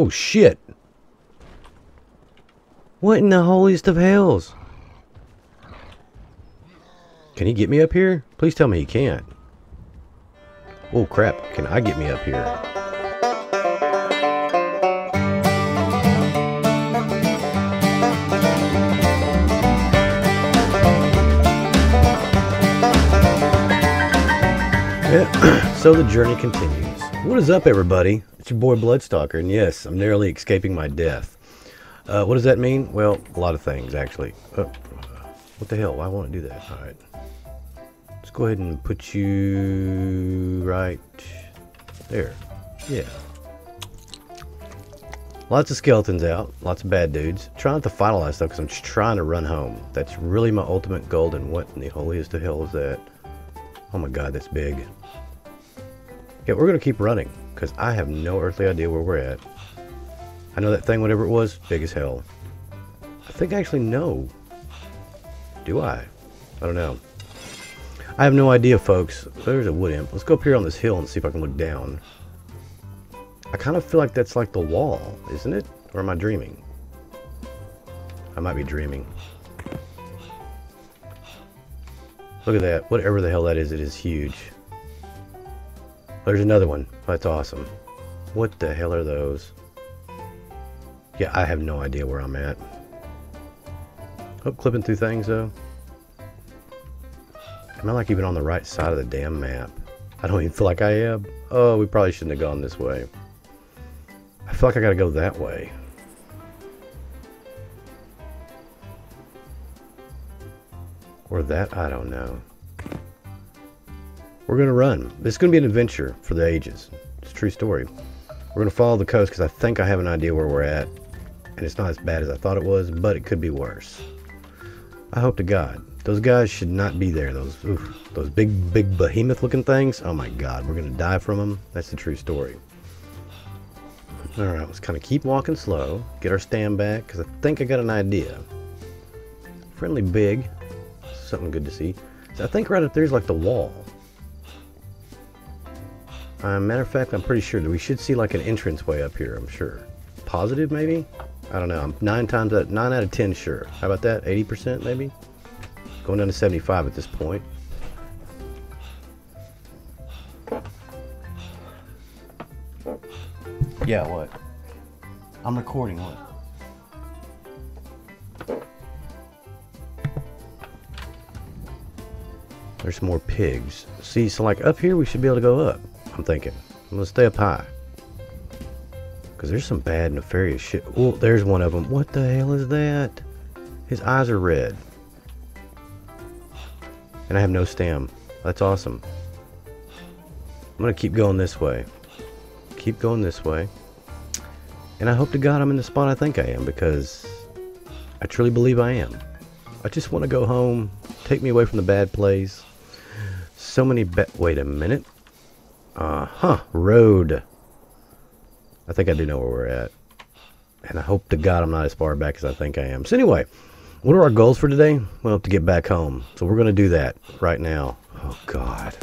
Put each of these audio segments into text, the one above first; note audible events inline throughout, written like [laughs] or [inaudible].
Oh, shit. What in the holiest of hells? Can he get me up here? Please tell me he can't. Oh, crap. Can I get me up here? [clears throat] So the journey continues. What is up, everybody? It's your boy Bloodstalker, and yes, I'm narrowly escaping my death. Uh, what does that mean? Well, a lot of things, actually. Uh, what the hell? Why won't it do that? All right. Let's go ahead and put you right there. Yeah. Lots of skeletons out. Lots of bad dudes. Trying not to finalize stuff because I'm just trying to run home. That's really my ultimate goal, and what in the holiest of hell is that? Oh my god, that's big. Yeah, we're going to keep running, because I have no earthly idea where we're at. I know that thing, whatever it was, big as hell. I think I actually know. Do I? I don't know. I have no idea, folks. There's a wood imp. Let's go up here on this hill and see if I can look down. I kind of feel like that's like the wall, isn't it? Or am I dreaming? I might be dreaming. Look at that. Whatever the hell that is, it is huge. There's another one. That's awesome. What the hell are those? Yeah, I have no idea where I'm at. Oh, clipping through things, though. Am I like even on the right side of the damn map? I don't even feel like I am. Oh, we probably shouldn't have gone this way. I feel like I gotta go that way. Or that, I don't know. We're going to run. This is going to be an adventure for the ages. It's a true story. We're going to follow the coast because I think I have an idea where we're at. And it's not as bad as I thought it was, but it could be worse. I hope to God. Those guys should not be there. Those oof, those big, big behemoth looking things. Oh my God, we're going to die from them. That's the true story. Alright, let's kind of keep walking slow. Get our stand back because I think I got an idea. Friendly big. Something good to see. So I think right up there is like the wall. Uh, matter of fact, I'm pretty sure that we should see like an entrance way up here, I'm sure. Positive, maybe? I don't know. I'm nine times out, nine out of ten sure. How about that? 80% maybe? Going down to 75 at this point. Yeah, what? I'm recording what? There's more pigs. See, so like up here we should be able to go up. I'm thinking. I'm gonna stay up high. Because there's some bad, nefarious shit. Oh, there's one of them. What the hell is that? His eyes are red. And I have no stem. That's awesome. I'm gonna keep going this way. Keep going this way. And I hope to God I'm in the spot I think I am because I truly believe I am. I just want to go home. Take me away from the bad place. So many ba- Wait a minute. Uh-huh. Road. I think I do know where we're at. And I hope to God I'm not as far back as I think I am. So anyway, what are our goals for today? Well, to get back home. So we're going to do that right now. Oh, God.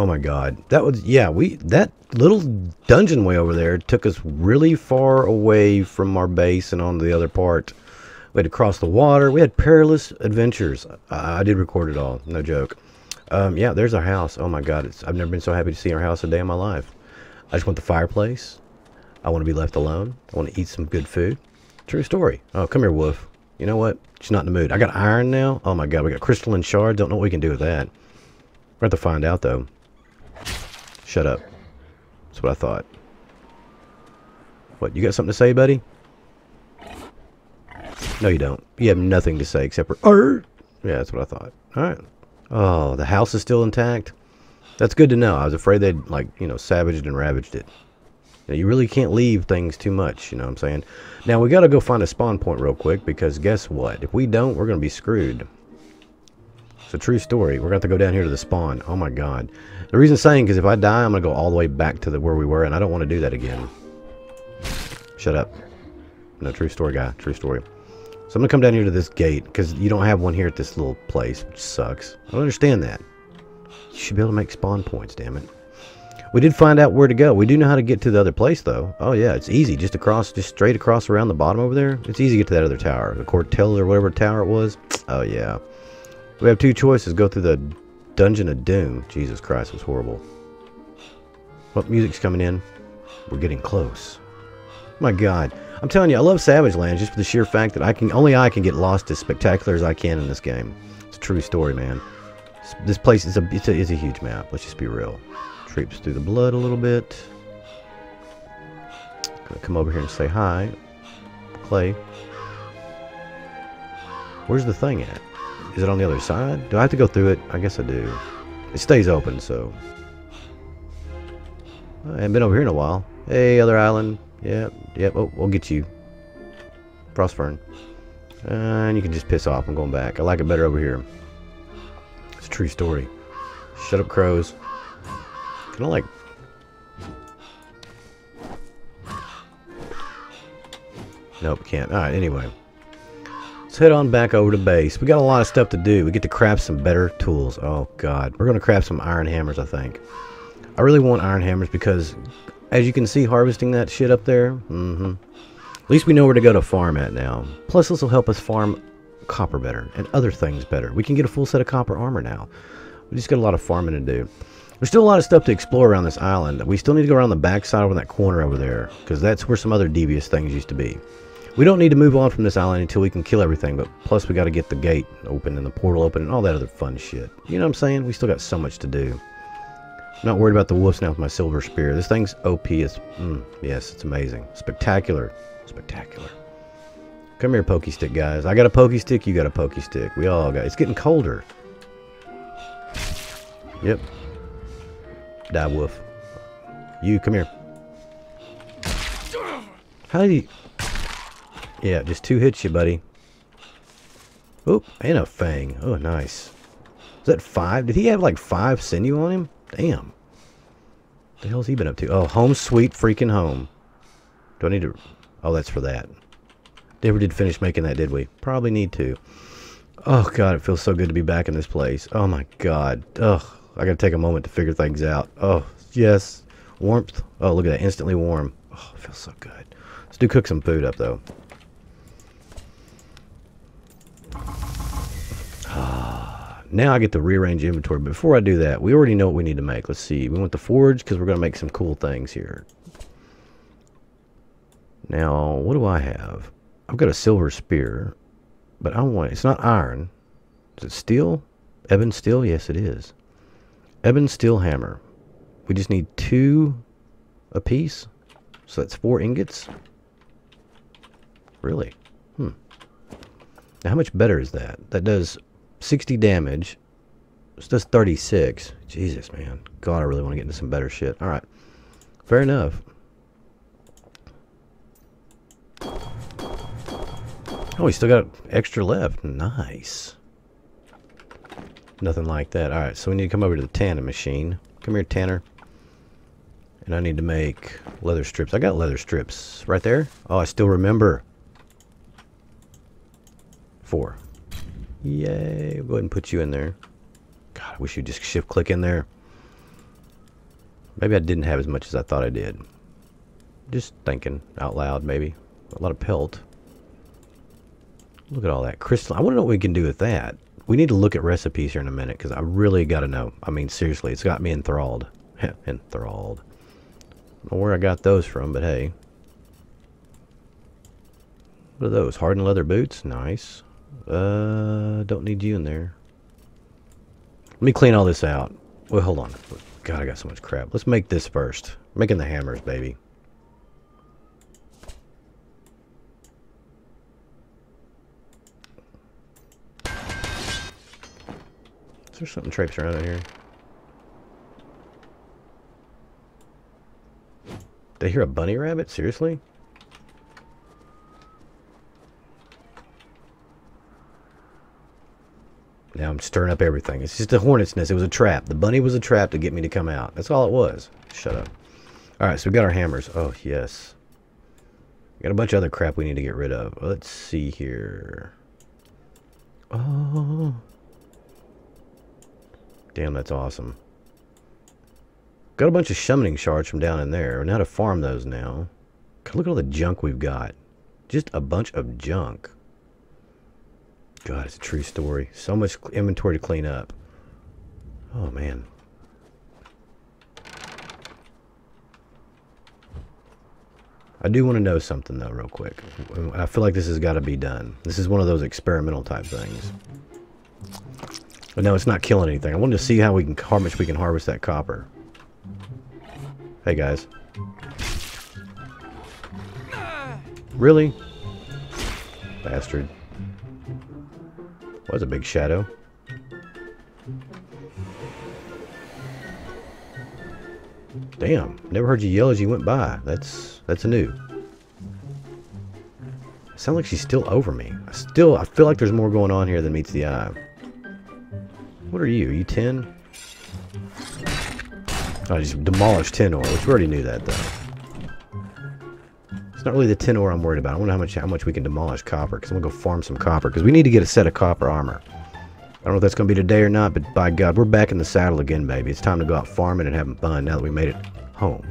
Oh my god. That was yeah, we that little dungeon way over there took us really far away from our base and on the other part. We had to cross the water. We had perilous adventures. I, I did record it all. No joke. Um, yeah, there's our house. Oh my god, it's, I've never been so happy to see our house a day in my life. I just want the fireplace. I want to be left alone. I want to eat some good food. True story. Oh, come here, Wolf. You know what? She's not in the mood. I got iron now. Oh my god, we got crystalline shards. Don't know what we can do with that. We're have to find out though. Shut up. That's what I thought. What, you got something to say, buddy? No, you don't. You have nothing to say except for Arr! Yeah, that's what I thought. Alright. Oh, the house is still intact? That's good to know. I was afraid they'd, like, you know, savaged and ravaged it. Know, you really can't leave things too much, you know what I'm saying? Now, we gotta go find a spawn point real quick, because guess what? If we don't, we're gonna be screwed. It's a true story. We're going to have to go down here to the spawn. Oh my god. The reason saying is if I die, I'm going to go all the way back to the where we were, and I don't want to do that again. Shut up. No, true story, guy. True story. So I'm going to come down here to this gate, because you don't have one here at this little place, which sucks. I don't understand that. You should be able to make spawn points, damn it. We did find out where to go. We do know how to get to the other place, though. Oh, yeah, it's easy. Just across, just straight across around the bottom over there. It's easy to get to that other tower. The Cortell or whatever tower it was. Oh, yeah. We have two choices. Go through the Dungeon of Doom. Jesus Christ, was horrible. What music's coming in? We're getting close. My God. I'm telling you, I love Savage Land just for the sheer fact that I can only I can get lost as spectacular as I can in this game. It's a true story, man. This place is a it's a, it's a huge map. Let's just be real. Trips through the blood a little bit. Gonna come over here and say hi. Clay. Where's the thing at? Is it on the other side? Do I have to go through it? I guess I do. It stays open, so. I haven't been over here in a while. Hey, other island. Yep, yep. Oh, we'll get you. Frostfern. And you can just piss off. I'm going back. I like it better over here. It's a true story. Shut up, crows. Can I, like... Nope, can't. Alright, anyway. Let's head on back over to base. We got a lot of stuff to do. We get to craft some better tools. Oh, God. We're going to craft some iron hammers, I think. I really want iron hammers because, as you can see, harvesting that shit up there, mm-hmm. At least we know where to go to farm at now. Plus, this will help us farm copper better and other things better. We can get a full set of copper armor now. We just got a lot of farming to do. There's still a lot of stuff to explore around this island. We still need to go around the backside over that corner over there because that's where some other devious things used to be. We don't need to move on from this island until we can kill everything, but plus we got to get the gate open and the portal open and all that other fun shit. You know what I'm saying? We still got so much to do. I'm not worried about the wolves now with my silver spear. This thing's OP. It's, mm, yes, it's amazing. Spectacular. Spectacular. Come here, pokey stick guys. I got a pokey stick, you got a pokey stick. We all got It's getting colder. Yep. Die, wolf. You, come here. How do you... Yeah, just two hits you, buddy. Oop, and a fang. Oh, nice. Is that five? Did he have like five sinew on him? Damn. What the hell's he been up to? Oh, home sweet freaking home. Do I need to... Oh, that's for that. Never did finish making that, did we? Probably need to. Oh, God, it feels so good to be back in this place. Oh, my God. Ugh. I gotta take a moment to figure things out. Oh, yes. Warmth. Oh, look at that. Instantly warm. Oh, it feels so good. Let's do cook some food up, though. Now I get to rearrange inventory. Before I do that, we already know what we need to make. Let's see. We want the forge because we're going to make some cool things here. Now, what do I have? I've got a silver spear, but I want. It's not iron. Is it steel? Ebon steel? Yes, it is. Ebon steel hammer. We just need two a piece. So that's four ingots. Really? Hmm. Now, how much better is that? That does 60 damage. This does 36. Jesus, man. God, I really want to get into some better shit. Alright. Fair enough. Oh, we still got extra left. Nice. Nothing like that. Alright, so we need to come over to the tanning machine. Come here, Tanner. And I need to make leather strips. I got leather strips right there. Oh, I still remember. Four. Yay. We'll go ahead and put you in there. God, I wish you'd just shift click in there. Maybe I didn't have as much as I thought I did. Just thinking out loud, maybe. A lot of pelt. Look at all that crystal. I want to know what we can do with that. We need to look at recipes here in a minute because I really got to know. I mean, seriously, it's got me enthralled. [laughs] enthralled. I don't know where I got those from, but hey. What are those? Hardened leather boots? Nice. Uh, don't need you in there. Let me clean all this out. Well, hold on. God, I got so much crap. Let's make this first. making the hammers, baby. Is there something traipsed around in here? They hear a bunny rabbit? Seriously? Now I'm stirring up everything. It's just a hornet's nest. It was a trap. The bunny was a trap to get me to come out. That's all it was. Shut up. Alright, so we got our hammers. Oh, yes. We got a bunch of other crap we need to get rid of. Let's see here. Oh. Damn, that's awesome. Got a bunch of summoning shards from down in there. We know how to farm those now. Look at all the junk we've got. Just a bunch of junk. God, it's a true story. So much inventory to clean up. Oh, man. I do want to know something, though, real quick. I feel like this has got to be done. This is one of those experimental type things. But no, it's not killing anything. I wanted to see how we can, how much we can harvest that copper. Hey, guys. Really? Bastard was a big shadow. Damn, never heard you yell as you went by. That's that's new. Sound like she's still over me. I still I feel like there's more going on here than meets the eye. What are you? Are you 10? I just demolished 10 ore, which we already knew that though. It's not really the tin ore I'm worried about. I wonder how much how much we can demolish copper, because I'm going to go farm some copper, because we need to get a set of copper armor. I don't know if that's going to be today or not, but by God, we're back in the saddle again, baby. It's time to go out farming and having fun now that we made it home.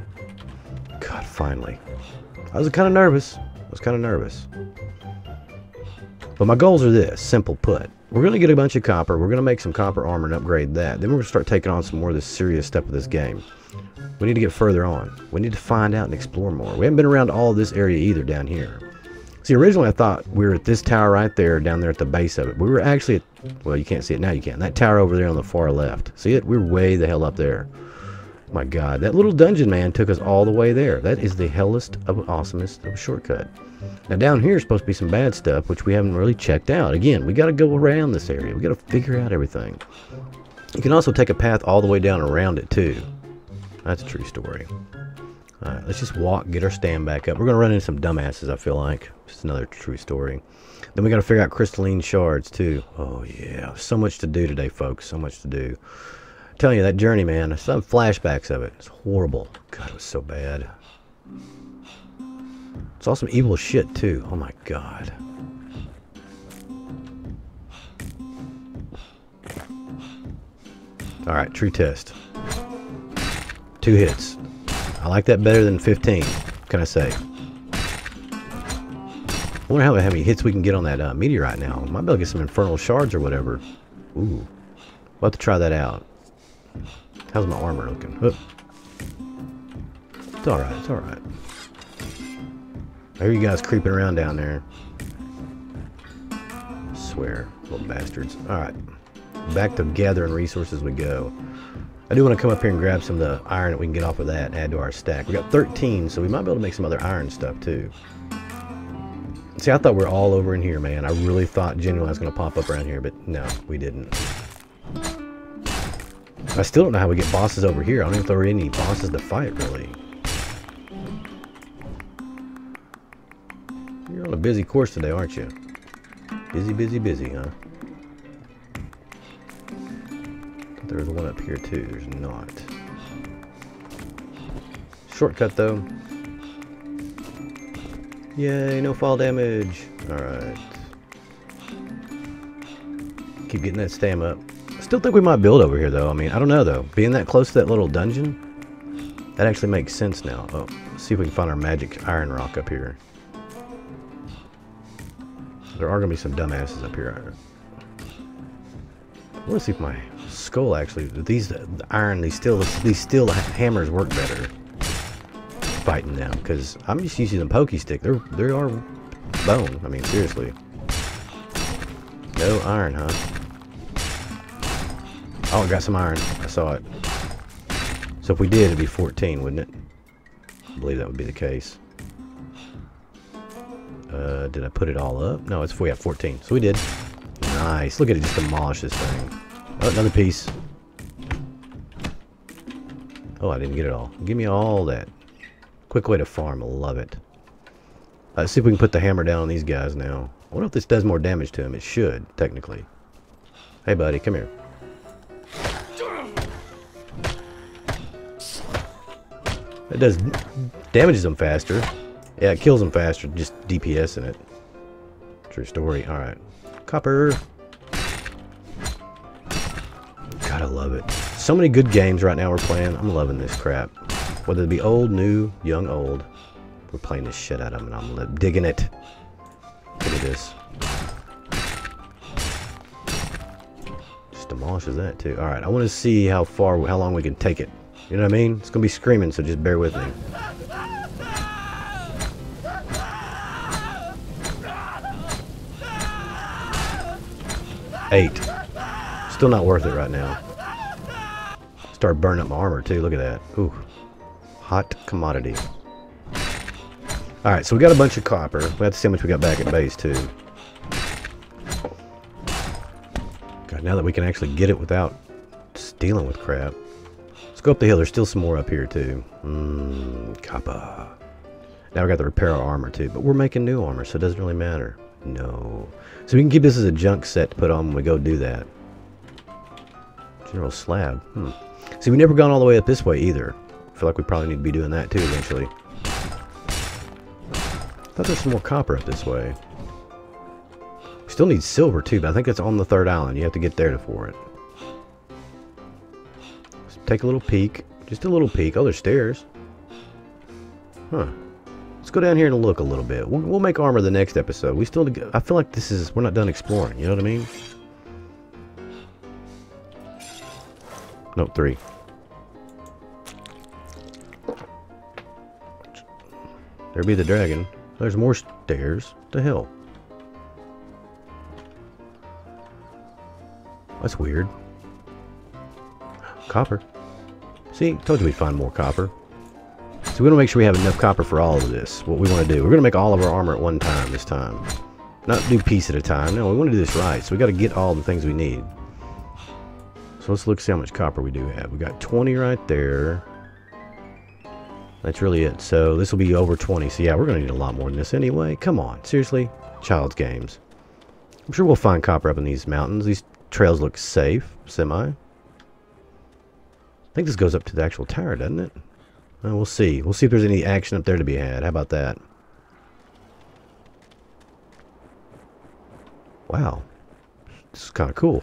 God, finally. I was kind of nervous. I was kind of nervous. But my goals are this, simple put. We're going to get a bunch of copper. We're going to make some copper armor and upgrade that. Then we're going to start taking on some more of this serious stuff of this game. We need to get further on. We need to find out and explore more. We haven't been around all this area either down here. See, originally I thought we were at this tower right there, down there at the base of it. We were actually at, well, you can't see it now, you can. That tower over there on the far left. See it? We're way the hell up there. My God, that little dungeon man took us all the way there. That is the hellest of awesomest of shortcut. Now down here is supposed to be some bad stuff, which we haven't really checked out. Again, we got to go around this area. We got to figure out everything. You can also take a path all the way down around it too. That's a true story. Alright, let's just walk, get our stand back up. We're going to run into some dumbasses, I feel like. It's another true story. Then we got to figure out crystalline shards, too. Oh, yeah. So much to do today, folks. So much to do. I'm telling you, that journey, man. Some flashbacks of it. It's horrible. God, it was so bad. It's all some evil shit, too. Oh, my God. Alright, true test. Two hits. I like that better than 15, can I say. I wonder how many hits we can get on that uh, meteorite now. Might be able to get some infernal shards or whatever. Ooh. We'll have to try that out. How's my armor looking? It's alright, it's alright. I hear you guys creeping around down there. I swear, little bastards. Alright. Back to gathering resources we go. I do want to come up here and grab some of the iron that we can get off of that and add to our stack. We got 13, so we might be able to make some other iron stuff too. See, I thought we are all over in here, man. I really thought genuinely was going to pop up around here, but no, we didn't. I still don't know how we get bosses over here. I don't even know if there are any bosses to fight, really. Busy course today, aren't you? Busy, busy, busy, huh? There's one up here too. There's not. Shortcut though. Yay, no fall damage. Alright. Keep getting that stam up. Still think we might build over here, though. I mean, I don't know, though. Being that close to that little dungeon, that actually makes sense now. Oh, see if we can find our magic iron rock up here. There are going to be some dumbasses up here. I want to see if my skull actually... These the iron, these steel, these steel hammers work better fighting them. Because I'm just using the pokey stick. They're, they are bone. I mean, seriously. No iron, huh? Oh, I got some iron. I saw it. So if we did, it'd be 14, wouldn't it? I believe that would be the case. Uh, did I put it all up? No, it's we have 14. So we did. Nice. Look at it just demolish this thing. Oh, another piece. Oh, I didn't get it all. Give me all that. Quick way to farm. Love it. Uh, let's see if we can put the hammer down on these guys now. I wonder if this does more damage to him. It should, technically. Hey, buddy, come here. It does damages them faster. Yeah, it kills them faster, just DPS in it. True story. Alright. Copper. Gotta love it. So many good games right now we're playing. I'm loving this crap. Whether it be old, new, young, old. We're playing this shit out of them and I'm digging it. Look at this. Just demolishes that too. Alright, I want to see how far, how long we can take it. You know what I mean? It's going to be screaming, so just bear with me. Eight. Still not worth it right now. Start burning up my armor too. Look at that. Ooh. Hot commodity. Alright, so we got a bunch of copper. We have to see how much we got back at base, too. God, now that we can actually get it without stealing with crap. Let's go up the hill. There's still some more up here, too. Mmm, copper. Now we got to repair our armor, too. But we're making new armor, so it doesn't really matter. No. So we can keep this as a junk set to put on when we go do that. General slab. Hmm. See, we never gone all the way up this way, either. I feel like we probably need to be doing that, too, eventually I thought there's some more copper up this way. We still need silver too, but I think it's on the third island. You have to get there for it. Let's take a little peek. Just a little peek. Oh, there's stairs. Huh. Let's go down here and look a little bit. We'll, we'll make armor the next episode. We still... I feel like this is... We're not done exploring. You know what I mean? Nope, three. There be the dragon. There's more stairs. to hell? That's weird. Copper. See, told you we'd find more copper. So we want to make sure we have enough copper for all of this. What we want to do. We're going to make all of our armor at one time this time. Not do piece at a time. No, we want to do this right. So we got to get all the things we need. So let's look see how much copper we do have. We got 20 right there. That's really it. So this will be over 20. So yeah, we're going to need a lot more than this anyway. Come on. Seriously? Child's games. I'm sure we'll find copper up in these mountains. These trails look safe. Semi. I think this goes up to the actual tower, doesn't it? Well, we'll see. We'll see if there's any action up there to be had. How about that? Wow. This is kind of cool.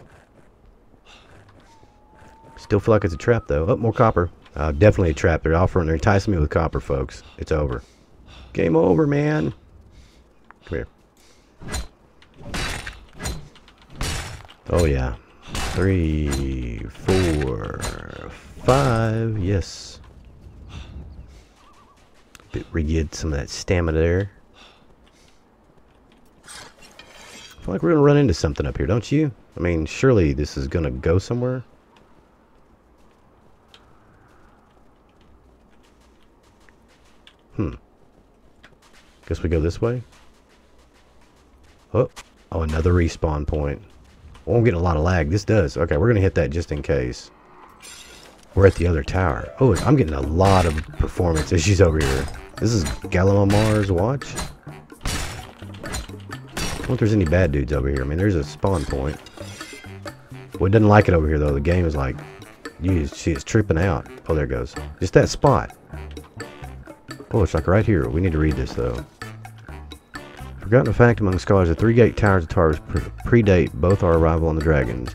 Still feel like it's a trap, though. Oh, more copper. Uh, definitely a trap. They're offering, they're enticing me with copper, folks. It's over. Game over, man. Come here. Oh, yeah. Three, four, five. Yes. Re-get some of that stamina there. I feel like we're going to run into something up here, don't you? I mean, surely this is going to go somewhere. Hmm. Guess we go this way. Oh, oh, another respawn point. Oh, I'm getting a lot of lag. This does. Okay, we're going to hit that just in case. We're at the other tower. Oh, I'm getting a lot of performance issues over here. This is Galamar's watch. I wonder if there's any bad dudes over here. I mean, there's a spawn point. Well, it doesn't like it over here, though. The game is like, you see it's tripping out. Oh, there goes. Just that spot. Oh, it's like right here. We need to read this, though. Forgotten a fact among scholars, the three gate towers of Tartarus predate both our arrival on the dragons.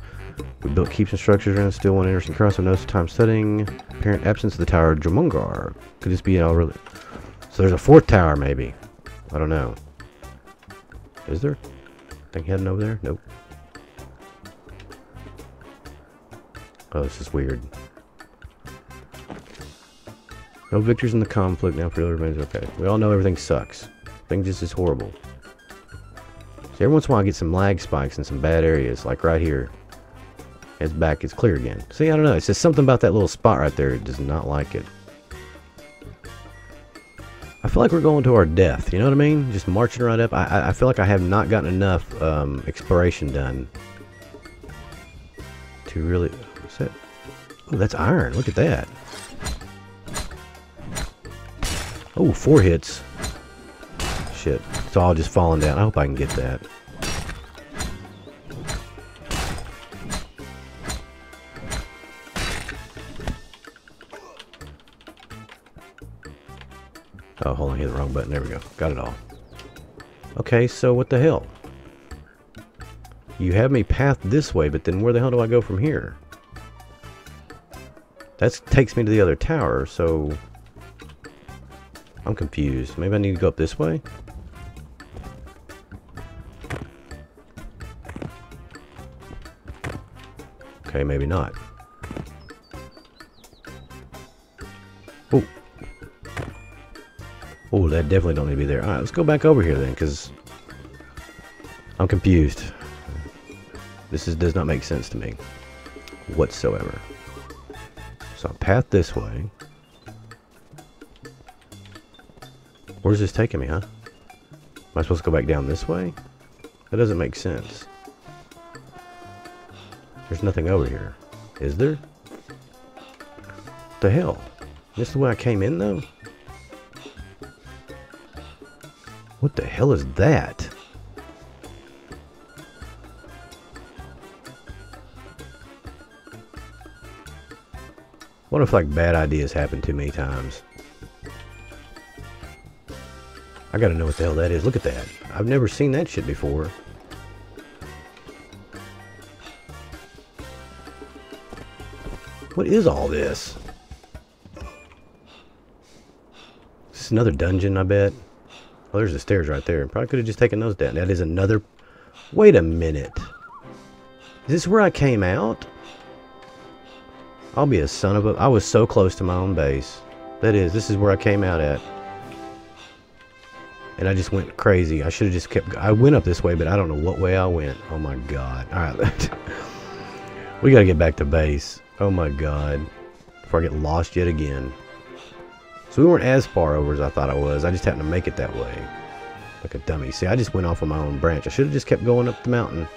We built keeps and structures around still one interesting cross of notes time studying. Apparent absence of the tower of Drumungar. Could this be all really So there's a fourth tower maybe. I don't know. Is there? Think heading over there? Nope. Oh, this is weird. No victors in the conflict. Now for remains okay. We all know everything sucks. Things just is horrible. So every once in a while I get some lag spikes in some bad areas, like right here. It's back, it's clear again. See, I don't know. It's just something about that little spot right there. It does not like it. I feel like we're going to our death. You know what I mean? Just marching right up. I, I feel like I have not gotten enough um, exploration done to really. What's that? Oh, that's iron. Look at that. Oh, four hits. Shit. It's all just falling down. I hope I can get that. On. Hit the wrong button. There we go. Got it all. Okay, so what the hell? You have me path this way, but then where the hell do I go from here? That takes me to the other tower, so... I'm confused. Maybe I need to go up this way? Okay, maybe not. Oh. Oh, that definitely don't need to be there. Alright, let's go back over here then, because... I'm confused. This is, does not make sense to me. Whatsoever. So, path this way. Where's this taking me, huh? Am I supposed to go back down this way? That doesn't make sense. There's nothing over here. Is there? What the hell? This the way I came in, though? What the hell is that? What if, like, bad ideas happen too many times? I gotta know what the hell that is. Look at that. I've never seen that shit before. What is all this? This is this another dungeon, I bet? Oh, there's the stairs right there. Probably could have just taken those down. That is another... Wait a minute. Is this where I came out? I'll be a son of a... I was so close to my own base. That is. This is where I came out at. And I just went crazy. I should have just kept... I went up this way, but I don't know what way I went. Oh my god. Alright. [laughs] we gotta get back to base. Oh my god. Before I get lost yet again. So we weren't as far over as I thought I was. I just happened to make it that way. Like a dummy. See, I just went off on my own branch. I should have just kept going up the mountain.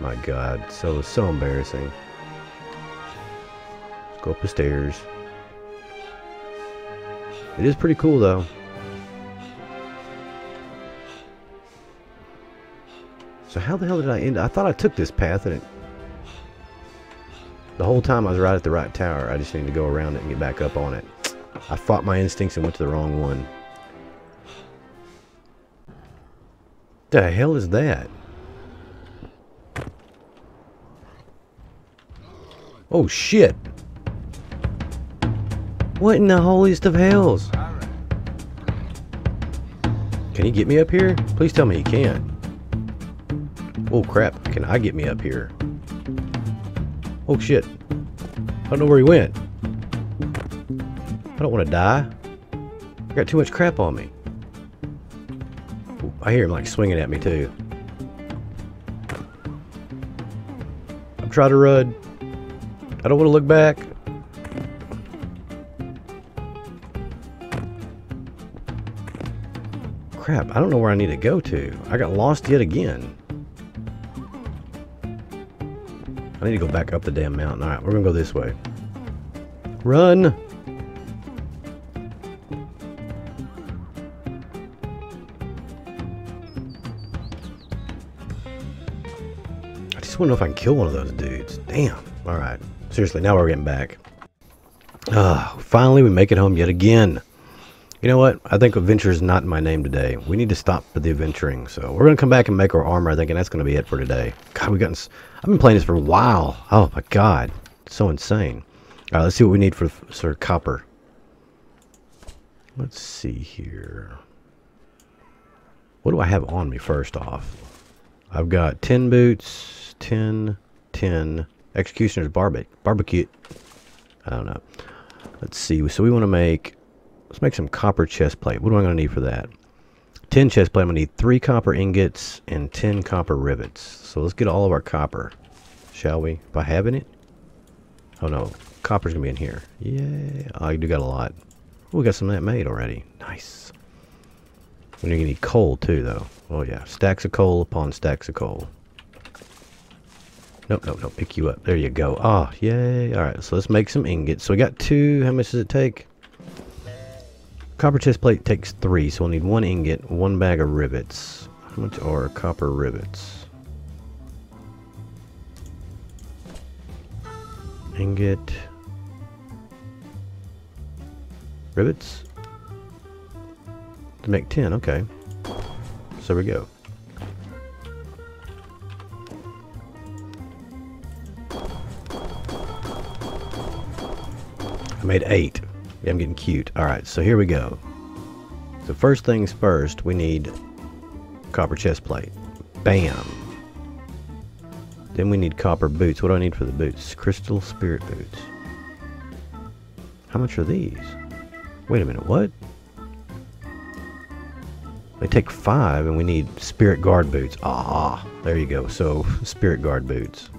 My god. So, so embarrassing. Let's go up the stairs. It is pretty cool, though. So how the hell did I end? I thought I took this path and it the whole time I was right at the right tower. I just needed to go around it and get back up on it. I fought my instincts and went to the wrong one. The hell is that? Oh shit! What in the holiest of hells? Can you get me up here? Please tell me you can. Oh crap, can I get me up here? Oh shit. I don't know where he went. I don't want to die. I got too much crap on me. I hear him like swinging at me too. I'm trying to run. I don't want to look back. Crap, I don't know where I need to go to. I got lost yet again. I need to go back up the damn mountain. Alright, we're gonna go this way. Run! I just want to know if I can kill one of those dudes. Damn. Alright. Seriously, now we're getting back. Ah, finally we make it home yet again. You know what? I think adventure is not in my name today. We need to stop the adventuring. So we're going to come back and make our armor, I think, and that's going to be it for today. God, we got. I've been playing this for a while. Oh my God, it's so insane. All right, let's see what we need for of copper. Let's see here. What do I have on me first off? I've got 10 boots, 10, 10, executioner's barbecue. Barbecue. I don't know. Let's see. So we want to make Let's make some copper chest plate. What am I going to need for that? 10 chest plate. I'm going to need 3 copper ingots and 10 copper rivets. So let's get all of our copper, shall we? I have it? Oh no, copper's going to be in here. Yeah, oh, I do got a lot. Oh, we got some of that made already. Nice. We're going to need coal too, though. Oh yeah, stacks of coal upon stacks of coal. Nope, nope, nope. Pick you up. There you go. Ah, oh, yay. All right, so let's make some ingots. So we got two. How much does it take? Copper chest plate takes three, so we'll need one ingot, one bag of rivets. How much are copper rivets? Ingot. Rivets? To make 10, okay. So we go. I made eight. Yeah, I'm getting cute. Alright, so here we go. So first things first, we need copper chest plate. Bam! Then we need copper boots. What do I need for the boots? Crystal spirit boots. How much are these? Wait a minute, what? They take five and we need spirit guard boots. Ah, there you go. So, [laughs] spirit guard boots.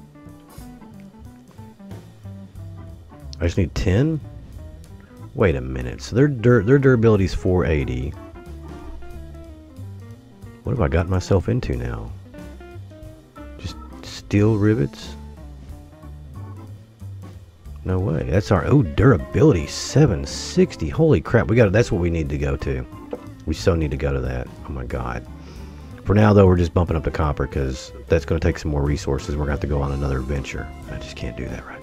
I just need 10? Wait a minute. So their dur their durability is 480. What have I got myself into now? Just steel rivets? No way. That's our oh durability 760. Holy crap. We got that's what we need to go to. We so need to go to that. Oh my god. For now though, we're just bumping up the copper because that's going to take some more resources. We're going to have to go on another adventure. I just can't do that right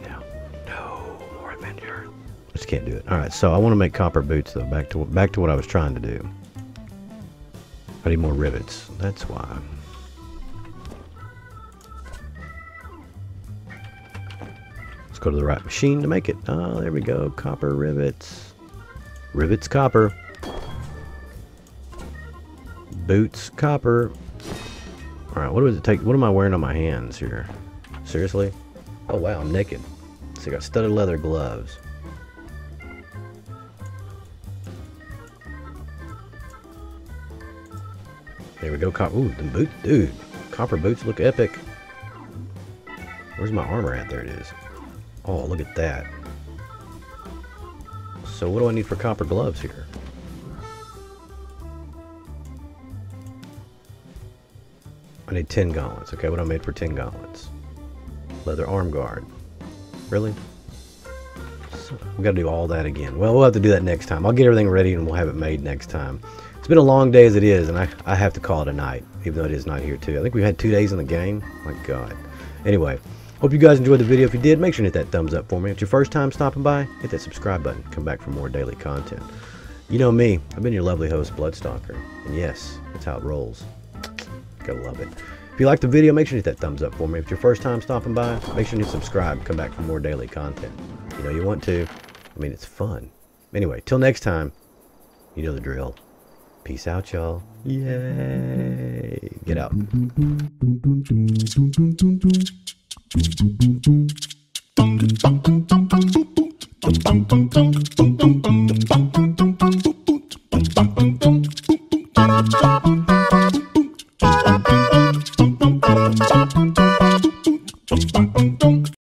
just can't do it. All right, so I want to make copper boots though. Back to back to what I was trying to do. I need more rivets. That's why. Let's go to the right machine to make it. Oh, there we go. Copper rivets. Rivets copper. Boots copper. All right, what does it take? What am I wearing on my hands here? Seriously? Oh wow, I'm naked. So I got studded leather gloves. There we go. Cop Ooh, the boot, dude. Copper boots look epic. Where's my armor at? There it is. Oh, look at that. So what do I need for copper gloves here? I need 10 gauntlets. Okay, what I made for 10 gauntlets? Leather arm guard. Really? So we gotta do all that again. Well, we'll have to do that next time. I'll get everything ready and we'll have it made next time. It's been a long day as it is, and I, I have to call it a night, even though it is not here too. I think we've had two days in the game. My God. Anyway, hope you guys enjoyed the video. If you did, make sure to hit that thumbs up for me. If it's your first time stopping by, hit that subscribe button. Come back for more daily content. You know me. I've been your lovely host, Bloodstalker. And yes, that's how it rolls. Gotta love it. If you liked the video, make sure to hit that thumbs up for me. If it's your first time stopping by, make sure to subscribe. Come back for more daily content. You know you want to. I mean, it's fun. Anyway, till next time, you know the drill. Peace out, y'all. Yay! Get out.